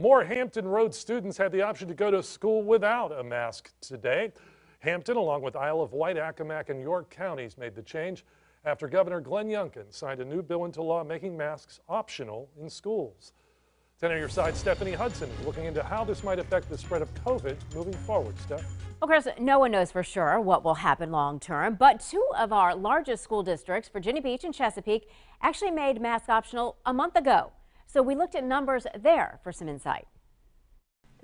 More Hampton Road students had the option to go to school without a mask today. Hampton, along with Isle of Wight, Accomack, and York counties made the change after Governor Glenn Youngkin signed a new bill into law making masks optional in schools. 10 on your side, Stephanie Hudson is looking into how this might affect the spread of COVID moving forward. Steph? Of course, no one knows for sure what will happen long term, but two of our largest school districts, Virginia Beach and Chesapeake, actually made mask optional a month ago. So we looked at numbers there for some insight.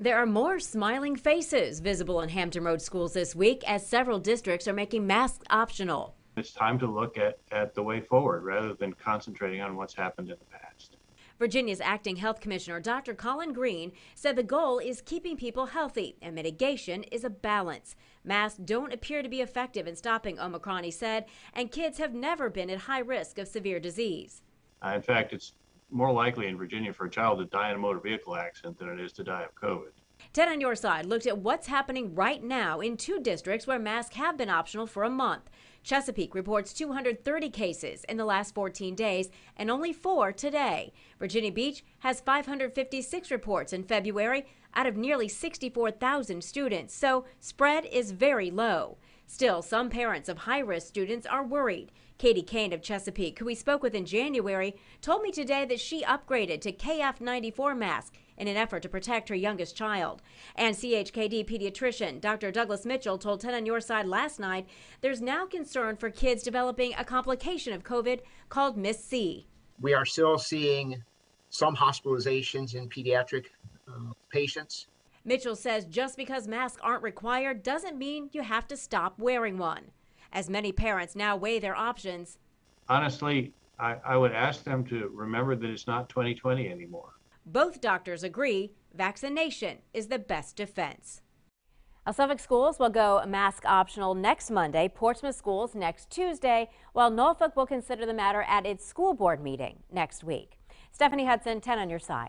There are more smiling faces visible in Hampton Road schools this week as several districts are making masks optional. It's time to look at, at the way forward rather than concentrating on what's happened in the past. Virginia's acting health commissioner, Dr. Colin Greene, said the goal is keeping people healthy and mitigation is a balance. Masks don't appear to be effective in stopping Omicron, he said, and kids have never been at high risk of severe disease. Uh, in fact, it's more likely in Virginia for a child to die in a motor vehicle accident than it is to die of COVID. 10 on your side looked at what's happening right now in two districts where masks have been optional for a month. Chesapeake reports 230 cases in the last 14 days and only four today. Virginia Beach has 556 reports in February out of nearly 64,000 students, so spread is very low. Still, some parents of high risk students are worried. Katie Kane of Chesapeake, who we spoke with in January, told me today that she upgraded to KF94 mask in an effort to protect her youngest child. And CHKD pediatrician Dr. Douglas Mitchell told 10 on your side last night there's now concern for kids developing a complication of COVID called MIS-C. We are still seeing some hospitalizations in pediatric uh, patients. Mitchell says just because masks aren't required doesn't mean you have to stop wearing one. As many parents now weigh their options, Honestly, I, I would ask them to remember that it's not 2020 anymore. both doctors agree vaccination is the best defense. Now, Suffolk schools will go mask optional next Monday, Portsmouth schools next Tuesday, while Norfolk will consider the matter at its school board meeting next week. Stephanie Hudson, 10 on your side.